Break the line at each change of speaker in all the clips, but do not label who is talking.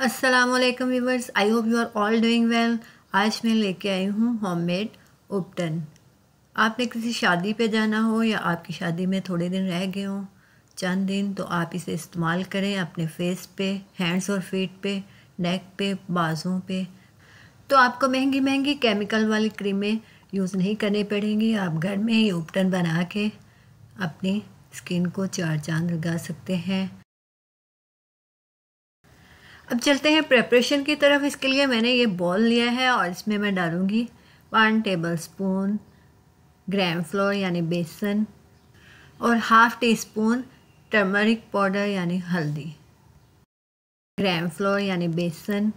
वालेकुम viewers I hope you are all doing well आज मैं लेके आई हूँ होममेड उपटन। आपने किसी शादी पे जाना हो या आपकी शादी में थोड़े दिन रह गए हों, चंद दिन तो आप इसे इस्तेमाल करें अपने फेस पे हैंड्स और फीट पे नेक पे बाजुओं पे। तो आपको महँगी महँगी केमिकल वाली क्रीमें यूज़ नहीं करनी पड़ेंगी। आप घर में ही उपटन बना के अपनी स्किन को चार चाँद लगा सकते हैं। अब चलते हैं प्रेपरेशन की तरफ़। इसके लिए मैंने ये बॉल लिया है और इसमें मैं डालूँगी one tablespoon gram flour यानी बेसन, और half teaspoon turmeric powder यानी हल्दी। ग्राम फ्लोर यानी बेसन,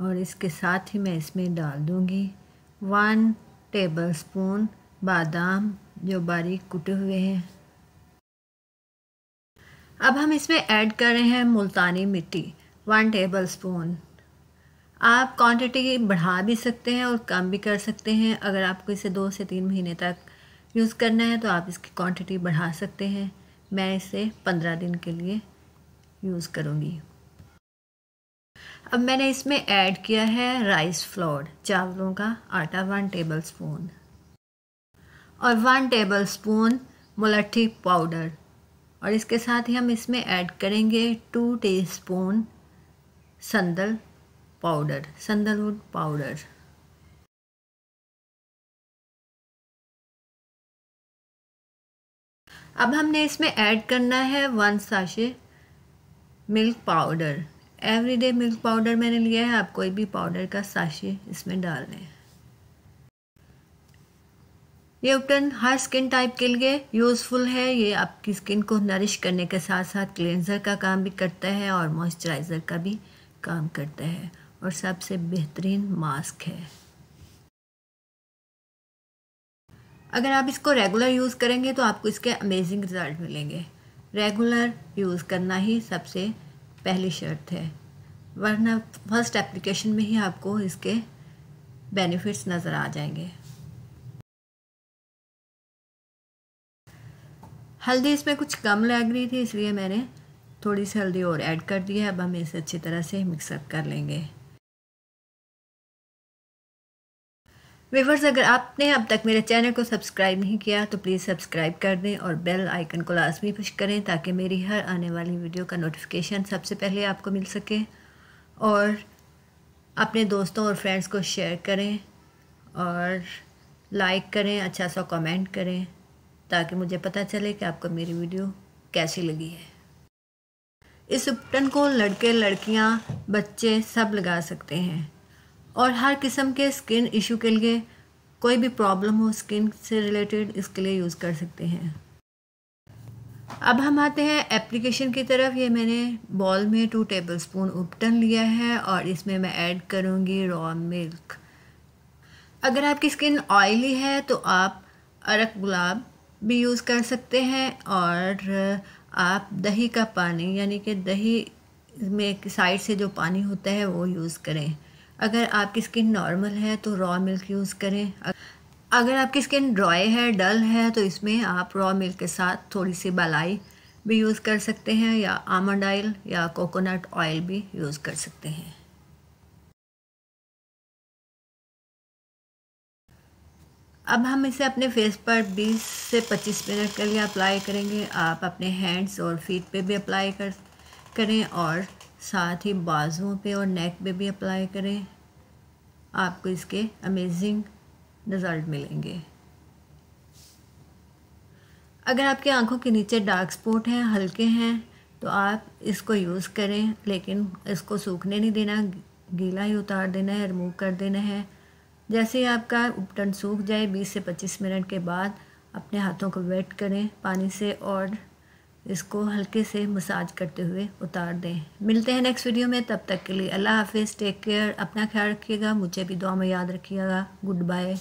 और इसके साथ ही मैं इसमें डाल दूँगी वन टेबल स्पून बादाम, जो बारीक कुटे हुए हैं। अब हम इसमें ऐड कर रहे हैं मुल्तानी मिट्टी। वन टेबल स्पून आप क्वांटिटी बढ़ा भी सकते हैं और कम भी कर सकते हैं। अगर आपको इसे दो से तीन महीने तक यूज़ करना है तो आप इसकी क्वांटिटी बढ़ा सकते हैं। मैं इसे पंद्रह दिन के लिए यूज़ करूँगी। अब मैंने इसमें ऐड किया है राइस फ्लोर चावलों का आटा वन टेबल स्पून और वन टेबल स्पून मुलट्ठी पाउडर और इसके साथ ही हम इसमें ऐड करेंगे two teaspoon sandal powder sandalwood powder अब हमने इसमें ऐड करना है one sachet milk powder everyday milk powder मैंने लिया है, आप कोई भी पाउडर का साशे इसमें डाल दें। ये उपटन हर स्किन टाइप के लिए यूज़फुल है। ये आपकी स्किन को नरिश करने के साथ साथ क्लेंजर का काम भी करता है और मॉइस्चराइज़र का भी। काम करता है और सबसे बेहतरीन मास्क है। अगर आप इसको रेगुलर यूज़ करेंगे तो आपको इसके अमेजिंग रिज़ल्ट मिलेंगे। रेगुलर यूज़ करना ही सबसे पहली शर्त है, वरना फ़र्स्ट एप्लीकेशन में ही आपको इसके बेनिफिट्स नज़र आ जाएँगे। हल्दी इसमें कुछ कम लग रही थी, इसलिए मैंने थोड़ी सी हल्दी और ऐड कर दी है, अब हम इसे अच्छी तरह से मिक्सअप कर लेंगे। वीवर्स अगर आपने अब तक मेरे चैनल को सब्सक्राइब नहीं किया तो प्लीज़ सब्सक्राइब कर दें और बेल आइकन को लाजमी पुश करें ताकि मेरी हर आने वाली वीडियो का नोटिफिकेशन सबसे पहले आपको मिल सके। और अपने दोस्तों और फ्रेंड्स को शेयर करें और लाइक करें अच्छा सा कमेंट करें ताकि मुझे पता चले कि आपको मेरी वीडियो कैसी लगी है। इस उपटन को लड़के, लड़कियाँ, बच्चे सब लगा सकते हैं। और हर किस्म के स्किन इशू के लिए कोई भी प्रॉब्लम हो, स्किन से रिलेटेड इसके लिए यूज़ कर सकते हैं। अब हम आते हैं एप्लीकेशन की तरफ़। ये मैंने बॉल में टू टेबल स्पून उपटन लिया है और इसमें मैं ऐड करूँगी रॉ मिल्क। अगर आपकी स्किन ऑयली है तो आप अरक गुलाब भी यूज़ कर सकते हैं और आप दही का पानी, यानी कि दही में साइड से जो पानी होता है, वो यूज़ करें। अगर आपकी स्किन नॉर्मल है तो रॉ मिल्क यूज़ करें। अगर आपकी स्किन ड्राई है डल है तो इसमें आप रॉ मिल्क के साथ थोड़ी सी बलाई भी यूज़ कर सकते हैं, या आमंड ऑयल या कोकोनट ऑयल भी यूज़ कर सकते हैं। अब हम इसे अपने फेस पर 20 से 25 मिनट के लिए अप्लाई करेंगे। आप अपने हैंड्स और फीट पे भी अप्लाई कर, करें और साथ ही बाजुओं पे और नेक पे भी अप्लाई करें। आपको इसके अमेजिंग रिज़ल्ट मिलेंगे। अगर आपकी आँखों के नीचे डार्क स्पॉट हैं, हल्के हैं तो आप इसको यूज़ करें, लेकिन इसको सूखने नहीं देना, गीला ही उतार देना है रिमूव कर देना है। जैसे ही आपका उपटन सूख जाए 20 से 25 मिनट के बाद अपने हाथों को वेट करें, पानी से और इसको हल्के से मसाज करते हुए उतार दें। मिलते हैं नेक्स्ट वीडियो में, तब तक के लिए अल्लाह हाफिज़ टेक केयर अपना ख्याल रखिएगा, मुझे भी दुआ में याद रखिएगा गुड बाय